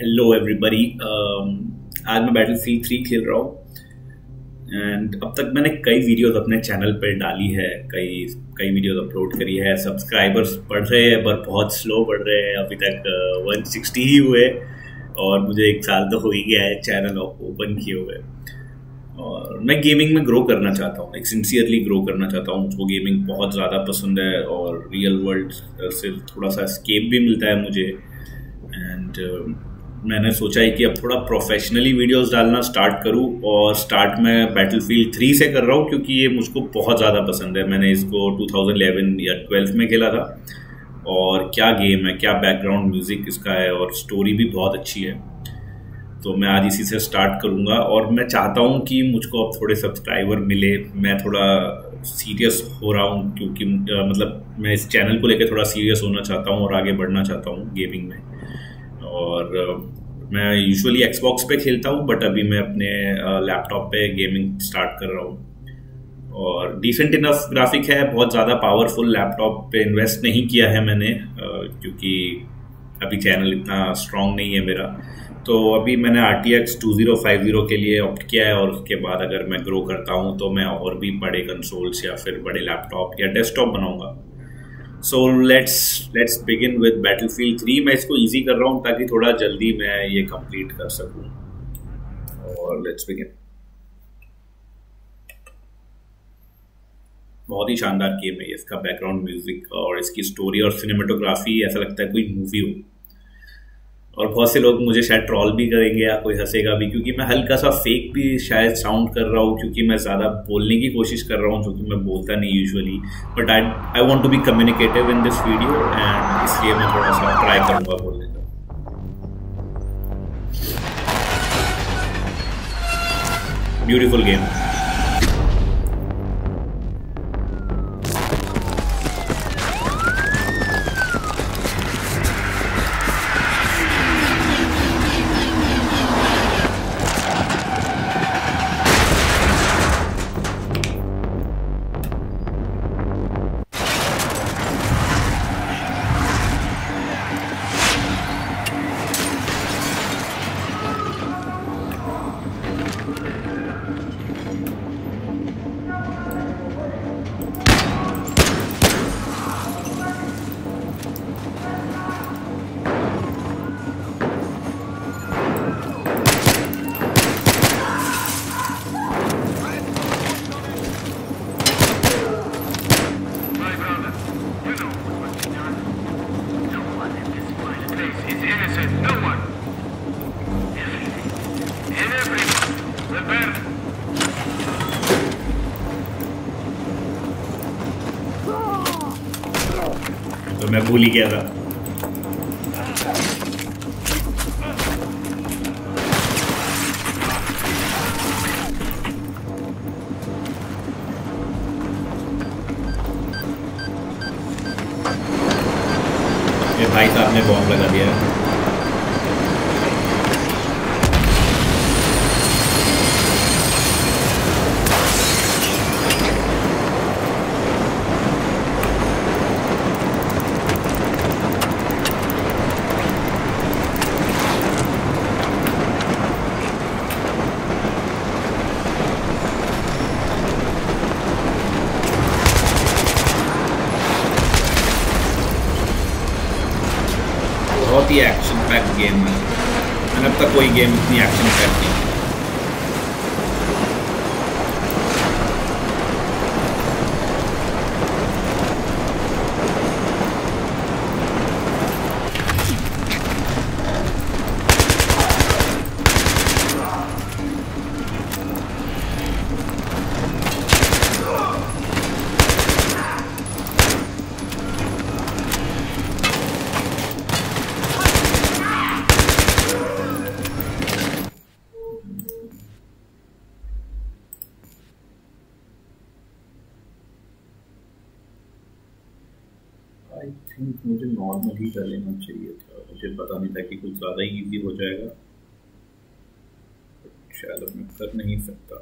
Hello everybody आज मैं battle field three खेल रहा हूँ। एंड अब तक मैंने कई वीडियोस अपने चैनल पर डाली है कई कई वीडियोस अपलोड करी है। सब्सक्राइबर्स बढ़ रहे हैं पर बहुत स्लो बढ़ रहे हैं। अभी तक वन uh, सिक्सटी ही हुए और मुझे एक साल तो हो ही गया है चैनल ओपन किए हुए। और मैं गेमिंग में ग्रो करना चाहता हूँ एक सिंसियरली ग्रो करना चाहता हूँ। मुझको गेमिंग बहुत ज़्यादा पसंद है और रियल वर्ल्ड से थोड़ा सा स्केप भी मिलता है मुझे। एंड मैंने सोचा है कि अब थोड़ा प्रोफेशनली वीडियोस डालना स्टार्ट करूँ और स्टार्ट मैं बैटल फ़ील्ड थ्री से कर रहा हूँ क्योंकि ये मुझको बहुत ज़्यादा पसंद है। मैंने इसको 2011 या 12 में खेला था और क्या गेम है, क्या बैकग्राउंड म्यूज़िक इसका है और स्टोरी भी बहुत अच्छी है। तो मैं आज इसी से स्टार्ट करूँगा और मैं चाहता हूँ कि मुझको अब थोड़े सब्सक्राइबर मिले। मैं थोड़ा सीरियस हो रहा हूँ क्योंकि मतलब मैं इस चैनल को लेकर थोड़ा सीरियस होना चाहता हूँ और आगे बढ़ना चाहता हूँ गेमिंग में। और मैं यूजुअली एक्सबॉक्स पे खेलता हूँ बट अभी मैं अपने लैपटॉप पे गेमिंग स्टार्ट कर रहा हूँ। और डिसेंट इनफ ग्राफिक है, बहुत ज़्यादा पावरफुल लैपटॉप पे इन्वेस्ट नहीं किया है मैंने क्योंकि अभी चैनल इतना स्ट्रांग नहीं है मेरा। तो अभी मैंने R T X two zero five zero के लिए ऑप्ट किया है, और उसके बाद अगर मैं ग्रो करता हूँ तो मैं और भी बड़े कंसोल्स या फिर बड़े लैपटॉप या डेस्कटॉप बनाऊँगा। So let's let's begin with Battlefield three मैं इसको इजी कर रहा हूँ ताकि थोड़ा जल्दी मैं ये कंप्लीट कर सकूँ। और लेट्स बिगिन बहुत ही शानदार गेम है इसका बैकग्राउंड म्यूज़िक और इसकी स्टोरी और सिनेमाटोग्राफी ऐसा लगता है कोई मूवी हो। और बहुत से लोग मुझे शायद ट्रॉल भी करेंगे या कोई हंसेगा भी, क्योंकि मैं हल्का सा फेक भी शायद साउंड कर रहा हूँ, क्योंकि मैं ज़्यादा बोलने की कोशिश कर रहा हूँ, जो कि मैं बोलता नहीं usually but I I want to be communicative in this video and इसलिए मैं थोड़ा सा ट्राई करूँगा बोलने का. ब्यूटिफुल गेम भूल ही गया था। ही एक्शन पैक गेम है मैंने अब तक कोई गेम इतनी एक्शन पैक नहीं मुझे पता नहीं था कि कुछ ज़्यादा ही ईजी हो जाएगा। शायद मैं कर नहीं सकता।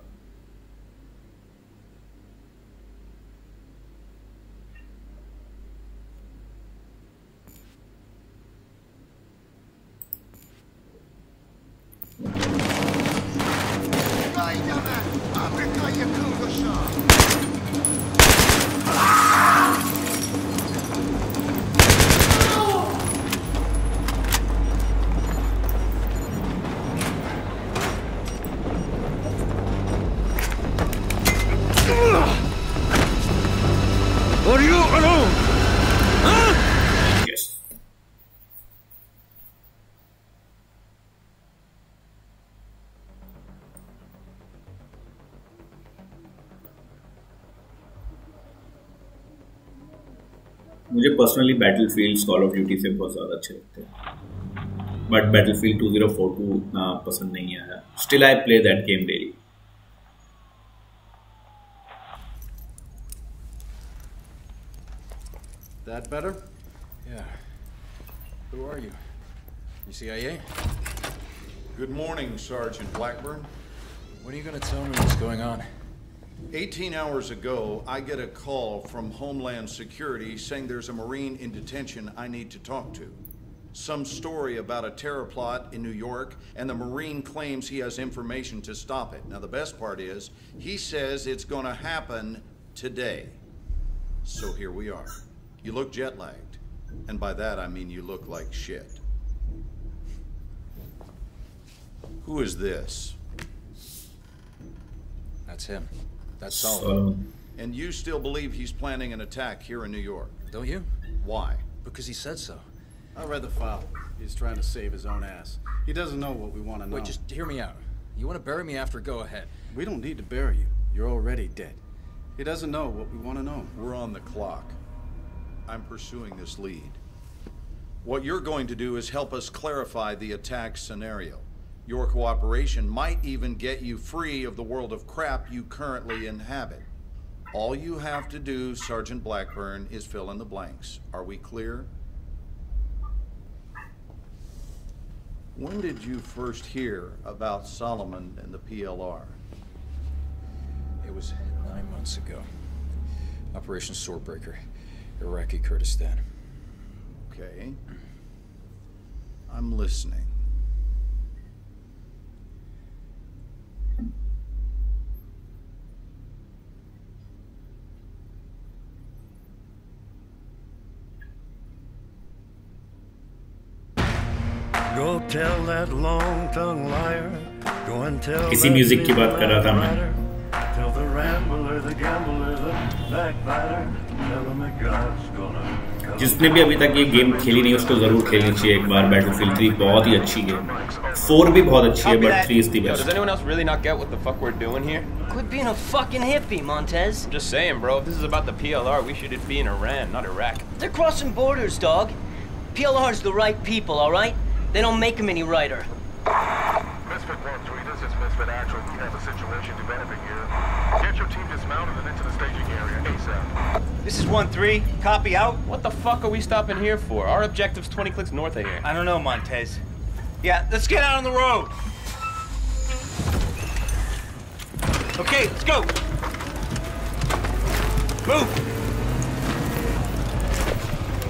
मुझे personally Battlefield Call of Duty से बहुत ज़्यादा अच्छे लगते हैं but Battlefield two zero four two उतना पसंद नहीं आया still I play that game daily That better? Yeah. Who are you? You CIA? Good morning, Sergeant Blackburn. When are you gonna tell me what's going on? 18 hours ago, I get a call from Homeland Security saying there's a Marine in detention I need to talk to. Some story about a terror plot in New York, and the Marine claims he has information to stop it. Now, the best part is, he says it's gonna happen today. So here we are. You look jet lagged. And by that, I mean you look like shit. Who is this? That's him. That's Solomon. Solomon. And you still believe he's planning an attack here in New York? Don't you? Why? Because he said so. I read the file. He's trying to save his own ass. He doesn't know what we want to know. Wait, just hear me out. You want to bury me after? Go ahead. We don't need to bury you. You're already dead. He doesn't know what we want to know. We're on the clock. I'm pursuing this lead. What you're going to do is help us clarify the attack scenario. Your cooperation might even get you free of the world of crap you currently inhabit. All you have to do, Sergeant Blackburn, is fill in the blanks. Are we clear? When did you first hear about Solomon and the PLR? It was nine months ago. Operation Swordbreaker, Iraqi Kurdistan. Okay. I'm listening. Go tell that long-tongued liar. Go and tell किसी that music की बात कर रहा था मैं। writer. Tell the rambler, the gambler, the backbiter. Tell him that God's gonna come. जिसने भी अभी तक ये गेम खेली नहीं उसको जरूर खेलनी चाहिए एक बार बैटलफील्ड थ्री बहुत ही अच्छी गेम फोर भी बहुत अच्छी है but three is the Yo, does best anyone else really not get what the fuck we're doing here? Quit being a fucking hippie, Montez. I'm just saying, bro. If this is about the PLR, we should be in Iran, not Iraq. They're crossing borders, dog. PLR's the right people, all right? They don't make them any righter. Misfit 1-3, this is Misfit Actual. We have a situation developing here. Get your team dismounted and into the staging area ASAP. This is 1-3. Copy out. What the fuck are we stopping here for? Our objective's 20 clicks north of here. I don't know, Montez. Yeah, let's get out on the road. Okay, let's go. Move.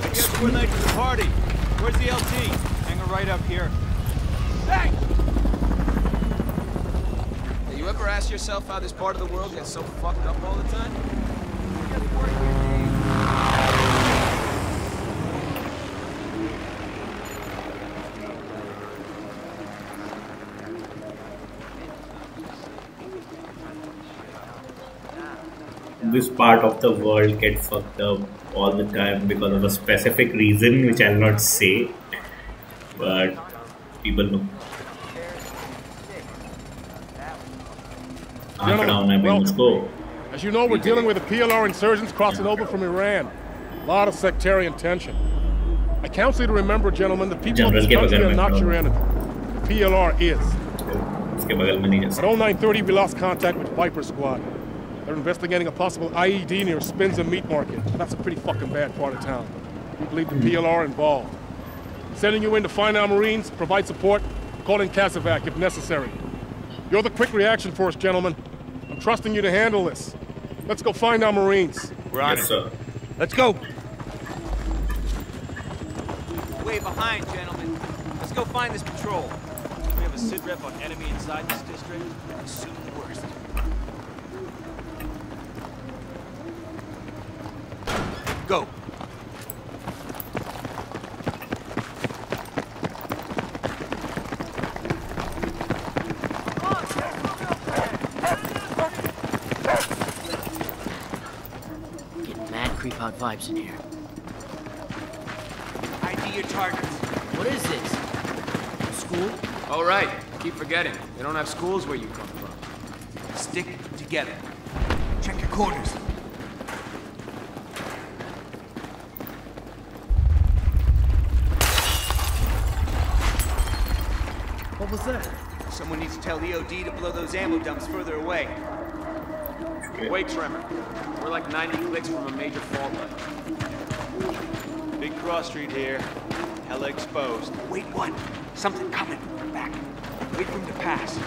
I guess we're late to the party. Where's the LT? Right up here. Hey! You ever ask yourself how this part of the world gets so fucked up all the time? this part of the world gets fucked up all the time because of a specific reason which I'll not say, people know. As you know, we're dealing with the PLR insurgents crossing over from Iran. A lot of sectarian tension. I counsel you to remember, gentlemen, the people General of this country are not your enemy. The PLR is. At 0930, we lost contact with Viper Squad. They're investigating a possible IED near Spins and Meat Market. That's a pretty fucking bad part of town. We believe the PLR involved. Sending you in to find our Marines, provide support, call in Casevac if necessary. You're the quick reaction force, gentlemen. I'm trusting you to handle this. Let's go find our Marines. We're on yes it. sir Let's go. Way behind, gentlemen. Let's go find this patrol. We have a sit rep on enemy inside this district. Assume vibes in here. ID your targets. What is this? School? Oh, right. Keep forgetting. They don't have schools where you come from. Stick together. Check your corners. What was that? Someone needs to tell EOD to blow those ammo dumps further away. Wait, Tremor. We're like 90 clicks from a major fault line. Big cross street here. Hella exposed. Wait, what? Something coming. Back. Wait for him to pass.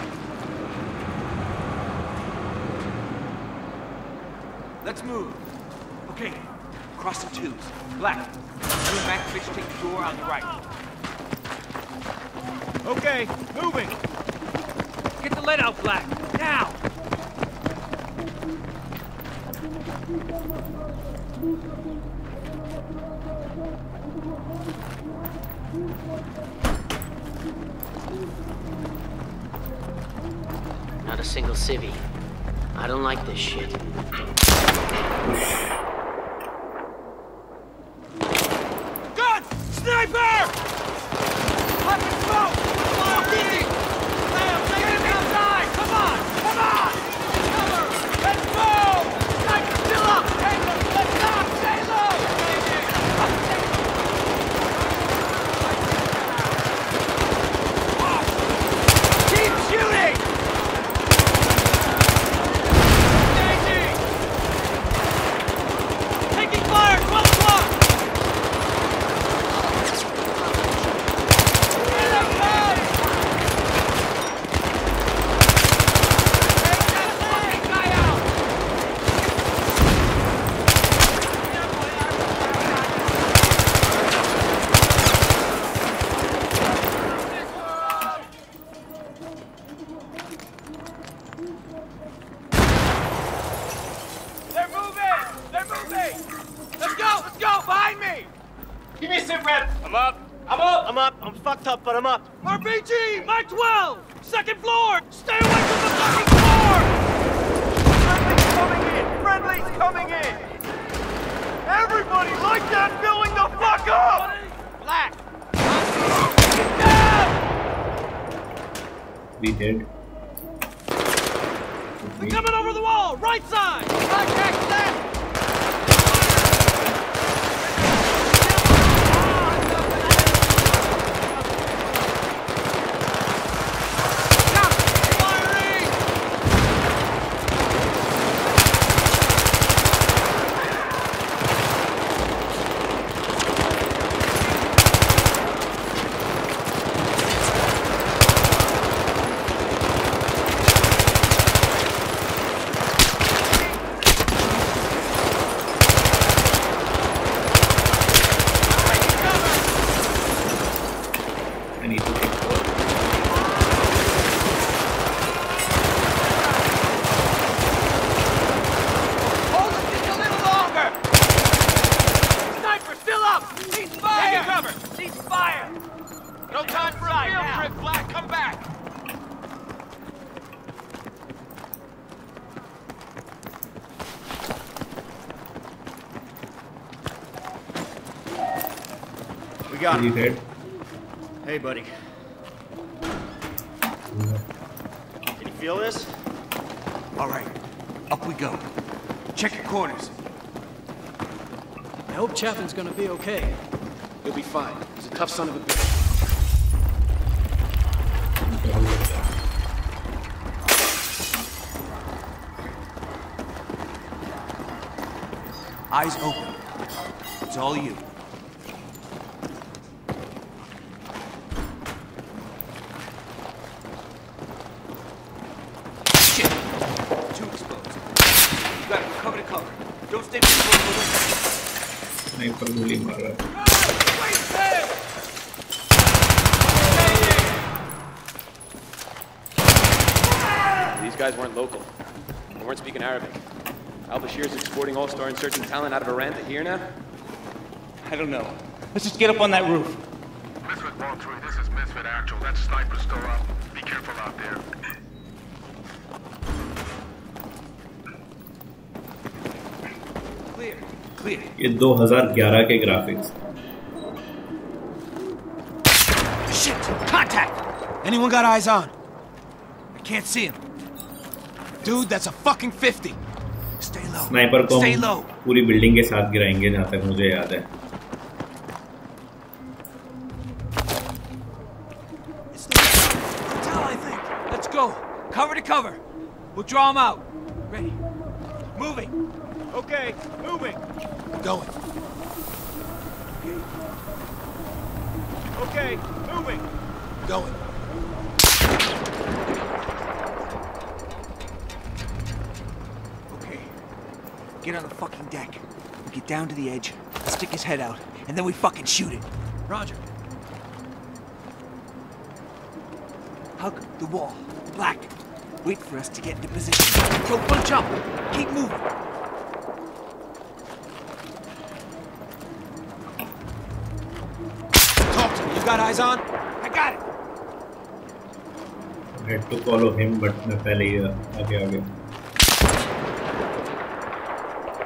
Let's move. Okay. Cross the twos. Black. You and Matkovic take the door on the right. Okay, moving. Get the lead out, Black. Now! Not a single civvy. I don't like this shit. We got did. Hey, buddy. Can you feel this? All right, up we go. Check your corners. I hope Chapman's gonna be okay. He'll be fine. He's a tough son of a bitch. Eyes open. It's all you. Shit! Two exposed. You gotta go cover to cover. Don't stay too close to the window. Sniper गोली मार रहा है Wait there! These guys weren't local. They weren't speaking Arabic. Al Bashir's exporting all-star insurgent talent out of Iran to here now? I don't know. Let's just get up on that roof. Misfit 1-3, this is Misfit Actual. That sniper's still up. Be careful out there. ये 2011 के graphics Shit! Contact! Anyone got eyes on? I can't see him. Dude, that's a fucking 50. Stay low. Sniper को हम. पूरी building के साथ गिराएँगे जहाँ तक मुझे याद है Let's go. Cover to cover. We'll draw them out. Ready. Moving. Okay, moving. Going. Okay, moving. Going. Okay. Get on the fucking deck. We get down to the edge, stick his head out, and then we fucking shoot it. Roger. Hug the wall. Black. Wait for us to get into position. Don't bunch up. Keep moving. got eyes on? I got it. I had to follow him, but मैं पहले ही आगे आ गया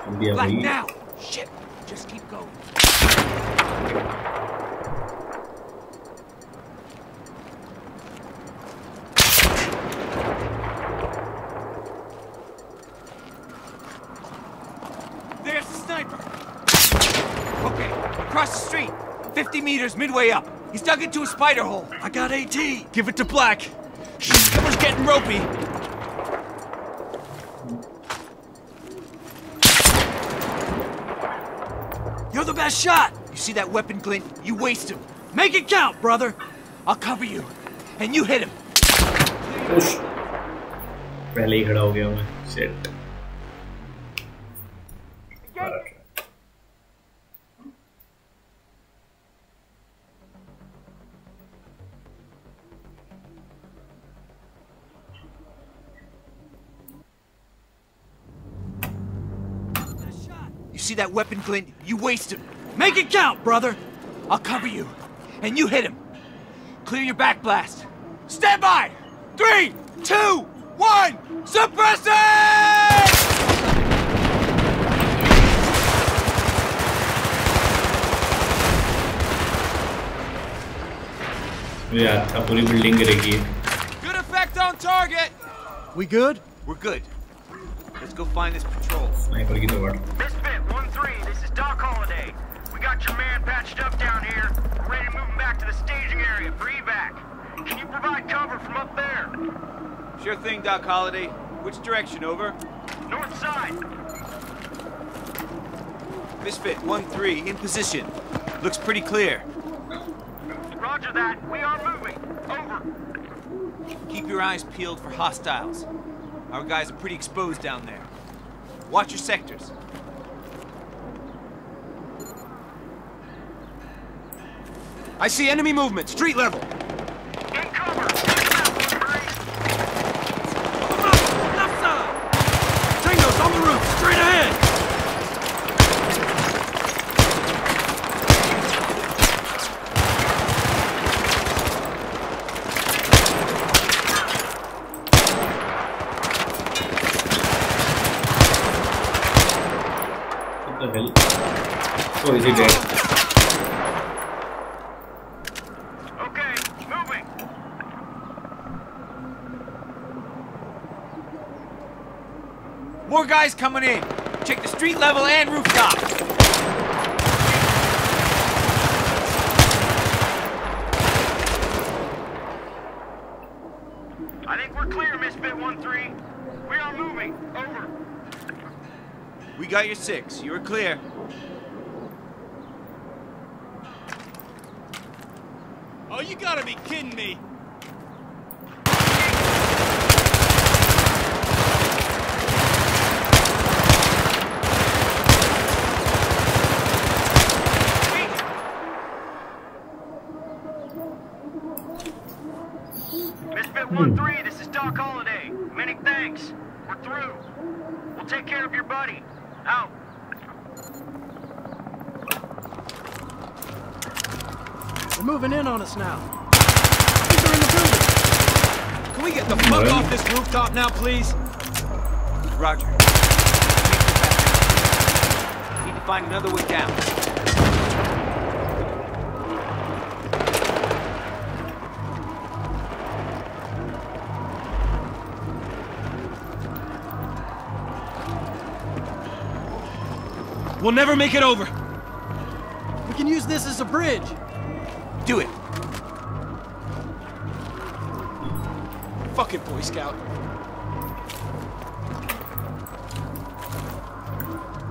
जल्दी आ Black भाई now. Shit. Just keep going. There's the sniper. Okay, across the street. 50 meters midway up. He's dug into a spider hole. I got AT. Give it to Black. Cover's getting ropey. You're the best shot! You see that weapon glint? You waste him. Make it count, brother! I'll cover you. And you hit him. Push. पहले ही खड़ा हो गया मैं Shit. You see that weapon glint? You waste him. Make it count, brother! I'll cover you. And you hit him. Clear your back blast. Stand by! Three, two, one, suppress it! मुझे याद था पूरी building गिरेगी Good effect on target! We good? We're good. Let's go find this patrol. Sniper की तो बढ़ got your man patched up down here. We're ready to move him back to the staging area for evac. Can you provide cover from up there? Sure thing, Doc Holliday. Which direction, over? North side. Misfit 1-3, in position. Looks pretty clear. Roger that. We are moving. Over. Keep your eyes peeled for hostiles. Our guys are pretty exposed down there. Watch your sectors. I see enemy movement, street level. In cover. Left side! Tango's on the roof, straight ahead! What the hell? Oh, is he dead? Okay, moving. More guys coming in. Check the street level and rooftop. I think we're clear, Misfit 1-3. We are moving. Over. We got your six. You were clear. this is Doc Holliday. Many thanks. We're through. We'll take care of your buddy. Out. They're moving in on us now. These in the building. Can we get the fuck off this rooftop now, please? Roger. Need to find another way down. We'll never make it over. We can use this as a bridge. Do it. fucking Boy Scout.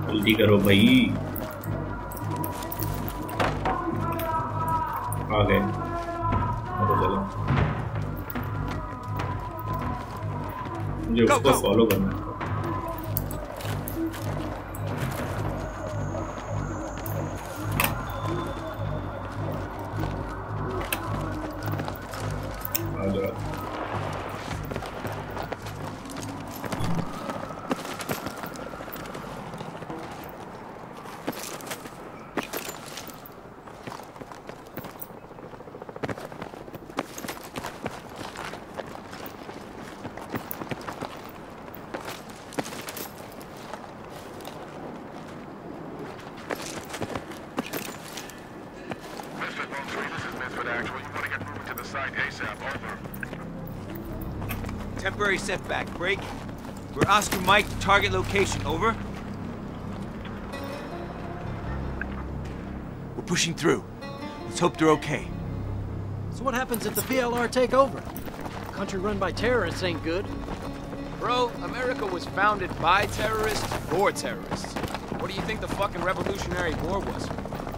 जल्दी करो भाई आ गए चलो चलो मुझे Go, उसको go. Follow करना है target location. Over. We're pushing through. Let's hope they're okay. So what happens if the PLR take over? A country run by terrorists ain't good. Bro, America was founded by terrorists for terrorists. What do you think the fucking Revolutionary War was?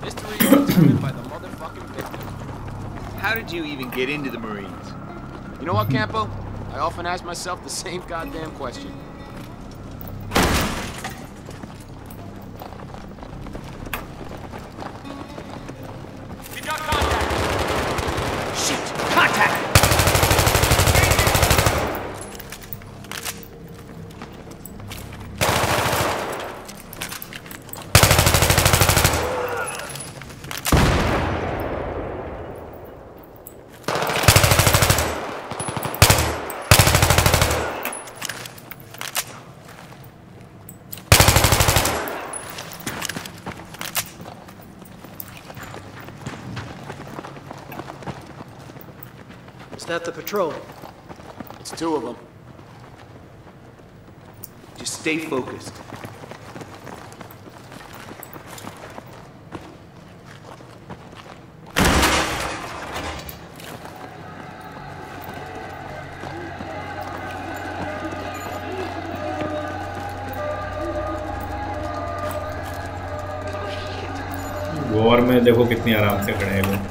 History is determined by the motherfucking victim. How did you even get into the Marines? You know what, Campo? I often ask myself the same goddamn question. that the patrol? It's two of them. Just stay focused. War में देखो कितनी आराम से खड़े हैं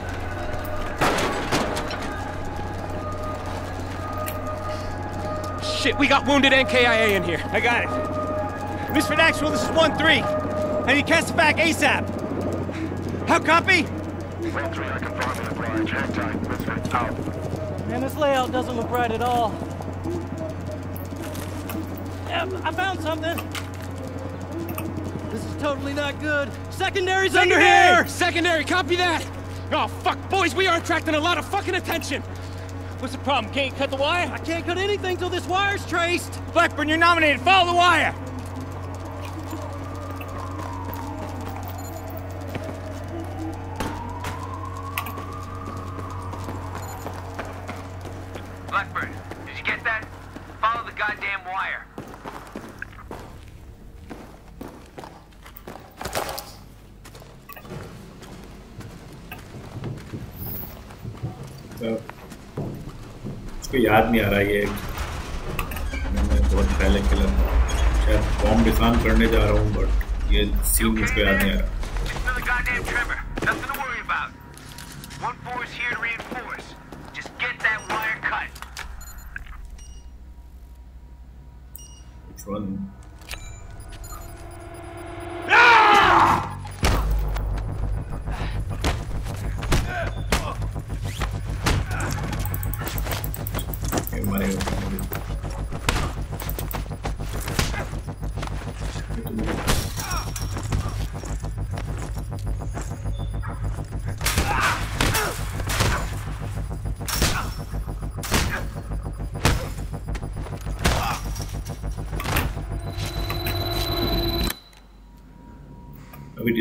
Shit, we got wounded NKIA in here. I got it. Misfit Actual, this is 1-3. I need Casevac ASAP. How copy? 1-3, I confirm and apply. Jack tight. Misfit out. Man, this layout doesn't look right at all. Yeah, I found something. This is totally not good. Secondary's under here! Secondary, copy that! Oh, fuck, boys, we are attracting a lot of fucking attention! What's the problem? Can't you cut the wire? I can't cut anything till this wire's traced. Blackburn, you're nominated. Follow the wire. याद नहीं आ रहा ये। मैंने बहुत पहले खेला था। शायद बॉम्ब डिफान करने जा रहा हूँ बट ये सीन मुझको याद नहीं आ रहा। Just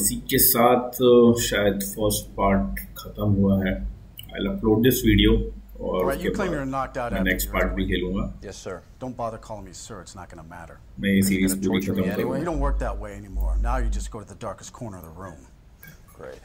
इसी के साथ शायद फर्स्ट पार्ट खत्म हुआ है आई अपलोड दिस वीडियो और Right, उसके you claim बाद you're knocked out मैं after नेक्स्ट the पार्ट भी खेलूंगा Yes, sir. Don't bother calling me sir. It's not gonna matter. मैं ये सीरीज पूरी खत्म करूंगा You don't work that way anymore. Now you just go to the darkest corner of the room. Great.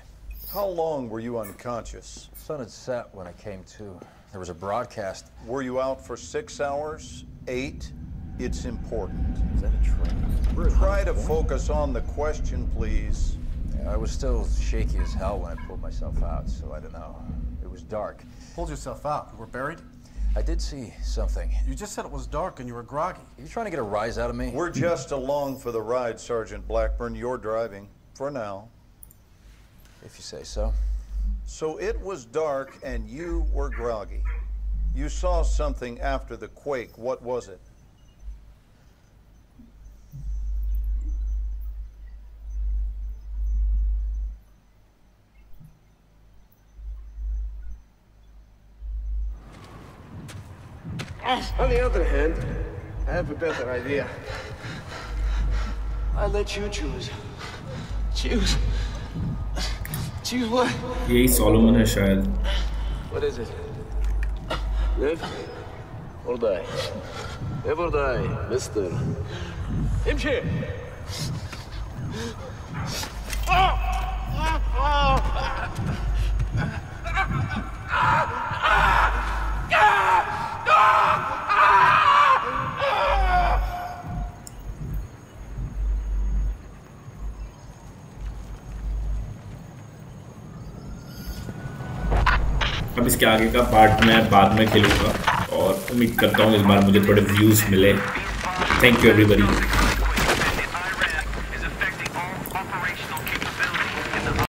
How long were you unconscious? Sun had set when I came to. There was a broadcast. Were you out for six hours? Eight? It's important. Is that a train? Try to focus on the question, please. Yeah, I was still shaky as hell when I pulled myself out, so I don't know. It was dark. Pulled yourself out. You were buried? I did see something. You just said it was dark and you were groggy. Are You trying to get a rise out of me? We're just along for the ride, Sergeant Blackburn. You're driving. For now. If you say so. So it was dark and you were groggy. You saw something after the quake. What was it? On the other hand, I have a better idea. I let you choose. Choose. Choose what? यही Solomon है शायद What is it? Live or die? Live or die, mister. Imshi! इसके आगे का part मैं बाद में खेलूँगा और उम्मीद करता हूँ इस बार मुझे थोड़े व्यूज़ मिले। Thank you everybody